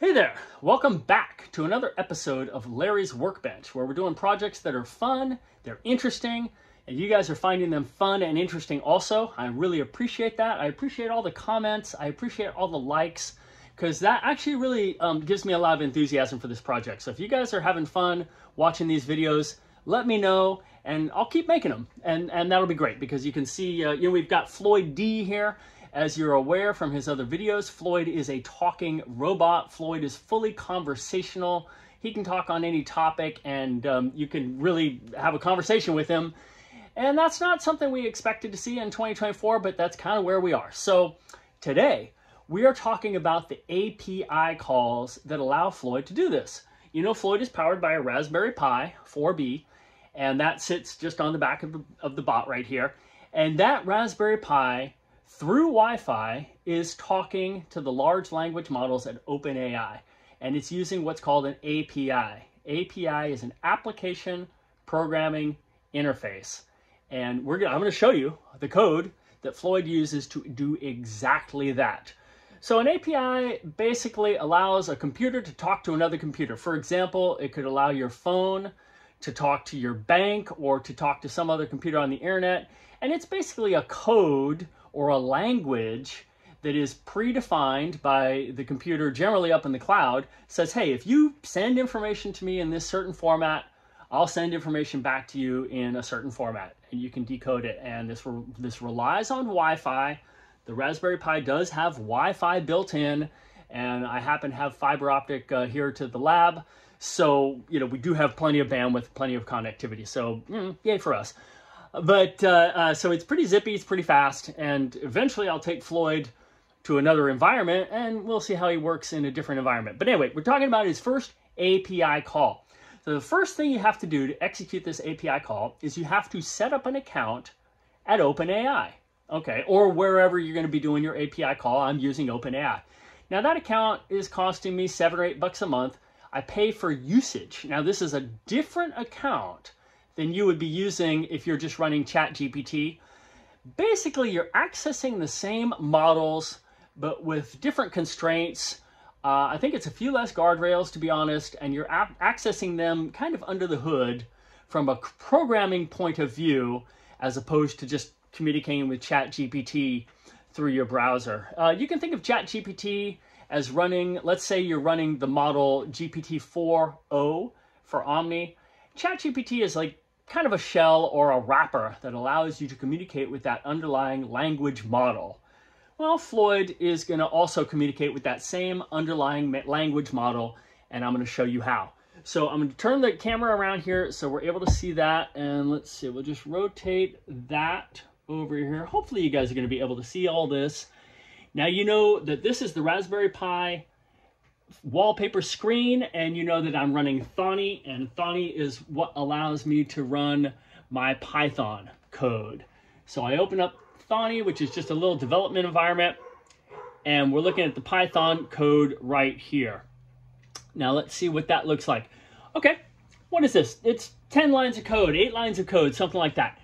Hey there, welcome back to another episode of Larry's Workbench, where we're doing projects that are fun, they're interesting, and you guys are finding them fun and interesting also. I really appreciate that. I appreciate all the comments, I appreciate all the likes, because that actually really um, gives me a lot of enthusiasm for this project. So if you guys are having fun watching these videos, let me know, and I'll keep making them, and, and that'll be great, because you can see, uh, you know, we've got Floyd D here, as you're aware from his other videos, Floyd is a talking robot. Floyd is fully conversational. He can talk on any topic and um, you can really have a conversation with him. And that's not something we expected to see in 2024, but that's kind of where we are. So today, we are talking about the API calls that allow Floyd to do this. You know, Floyd is powered by a Raspberry Pi 4B, and that sits just on the back of the, of the bot right here. And that Raspberry Pi through Wi-Fi is talking to the large language models at OpenAI, and it's using what's called an API. API is an application programming interface, and we're gonna, I'm going to show you the code that Floyd uses to do exactly that. So an API basically allows a computer to talk to another computer. For example, it could allow your phone to talk to your bank or to talk to some other computer on the internet. And it's basically a code or a language that is predefined by the computer generally up in the cloud says, hey, if you send information to me in this certain format, I'll send information back to you in a certain format and you can decode it. And this, re this relies on Wi-Fi. The Raspberry Pi does have Wi-Fi built in and I happen to have fiber optic uh, here to the lab. So, you know, we do have plenty of bandwidth, plenty of connectivity. So, mm, yay for us. But uh, uh, so it's pretty zippy, it's pretty fast, and eventually I'll take Floyd to another environment and we'll see how he works in a different environment. But anyway, we're talking about his first API call. So the first thing you have to do to execute this API call is you have to set up an account at OpenAI, okay, or wherever you're going to be doing your API call. I'm using OpenAI. Now that account is costing me seven or eight bucks a month. I pay for usage. Now this is a different account than you would be using if you're just running ChatGPT. Basically, you're accessing the same models, but with different constraints. Uh, I think it's a few less guardrails, to be honest, and you're accessing them kind of under the hood from a programming point of view, as opposed to just communicating with ChatGPT through your browser. Uh, you can think of ChatGPT as running, let's say you're running the model GPT-4o for Omni. ChatGPT is like kind of a shell or a wrapper that allows you to communicate with that underlying language model. Well, Floyd is going to also communicate with that same underlying language model, and I'm going to show you how. So I'm going to turn the camera around here so we're able to see that, and let's see, we'll just rotate that over here. Hopefully you guys are going to be able to see all this. Now you know that this is the Raspberry Pi wallpaper screen and you know that I'm running Thonny and Thonny is what allows me to run my Python code. So I open up Thonny, which is just a little development environment, and we're looking at the Python code right here. Now let's see what that looks like. Okay, what is this? It's 10 lines of code, 8 lines of code, something like that.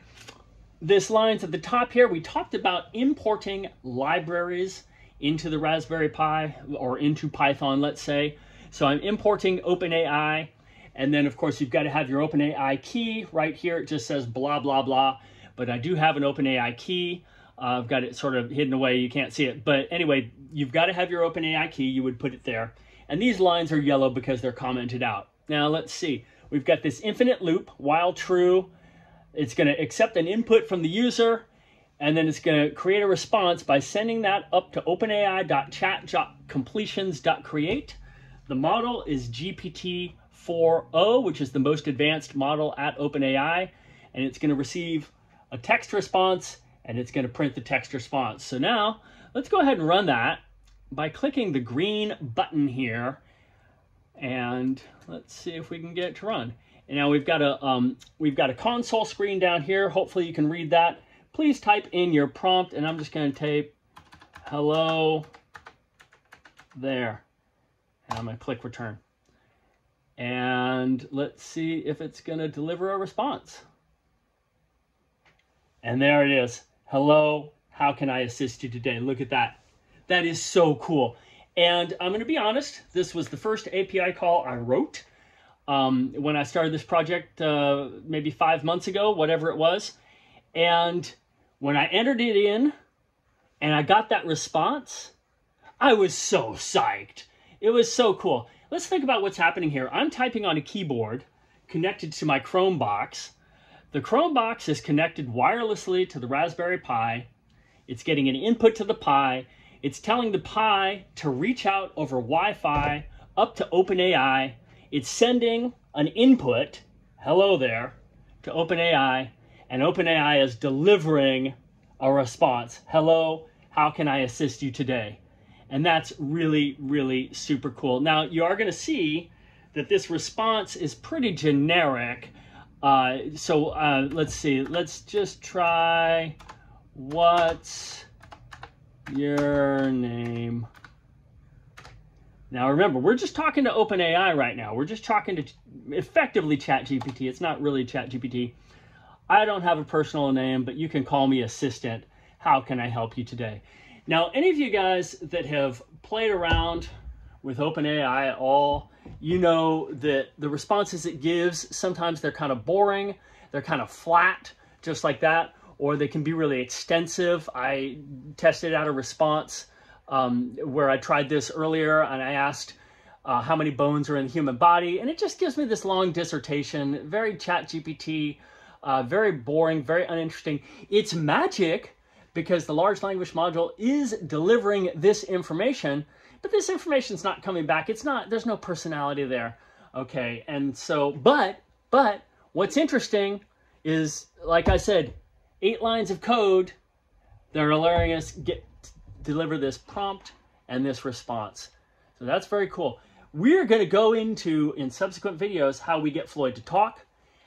This lines at the top here, we talked about importing libraries into the Raspberry Pi or into Python, let's say. So I'm importing OpenAI. And then, of course, you've got to have your OpenAI key right here. It just says blah, blah, blah. But I do have an OpenAI key. Uh, I've got it sort of hidden away. You can't see it. But anyway, you've got to have your OpenAI key. You would put it there. And these lines are yellow because they're commented out. Now, let's see. We've got this infinite loop, while true. It's going to accept an input from the user and then it's going to create a response by sending that up to openai.chat.completions.create. The model is GPT-4o, which is the most advanced model at OpenAI, and it's going to receive a text response, and it's going to print the text response. So now, let's go ahead and run that by clicking the green button here, and let's see if we can get it to run. And now we've got a um, we've got a console screen down here. Hopefully you can read that please type in your prompt and I'm just going to type hello there. And I'm going to click return. And let's see if it's going to deliver a response. And there it is. Hello, how can I assist you today? Look at that. That is so cool. And I'm going to be honest, this was the first API call I wrote um, when I started this project uh, maybe five months ago, whatever it was. And when I entered it in and I got that response, I was so psyched. It was so cool. Let's think about what's happening here. I'm typing on a keyboard connected to my Chrome box. The Chrome box is connected wirelessly to the Raspberry Pi. It's getting an input to the Pi. It's telling the Pi to reach out over Wi-Fi up to OpenAI. It's sending an input, hello there, to OpenAI, and OpenAI is delivering a response. Hello, how can I assist you today? And that's really, really super cool. Now, you are going to see that this response is pretty generic. Uh, so uh, let's see. Let's just try what's your name? Now remember, we're just talking to OpenAI right now. We're just talking to effectively ChatGPT. It's not really ChatGPT. I don't have a personal name, but you can call me assistant. How can I help you today? Now, any of you guys that have played around with OpenAI at all, you know that the responses it gives, sometimes they're kind of boring, they're kind of flat, just like that, or they can be really extensive. I tested out a response um, where I tried this earlier and I asked uh, how many bones are in the human body, and it just gives me this long dissertation, very chat GPT, uh, very boring, very uninteresting. It's magic because the large language module is delivering this information, but this information is not coming back. It's not, there's no personality there. Okay, and so, but, but what's interesting is, like I said, eight lines of code that are allowing us get deliver this prompt and this response. So that's very cool. We're going to go into, in subsequent videos, how we get Floyd to talk,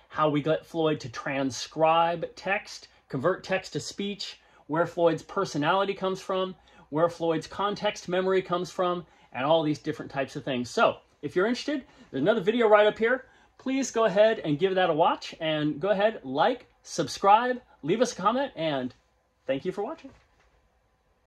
how we get Floyd to transcribe text, convert text to speech, where Floyd's personality comes from, where Floyd's context memory comes from, and all these different types of things. So if you're interested, there's another video right up here. Please go ahead and give that a watch and go ahead, like, subscribe, leave us a comment, and thank you for watching.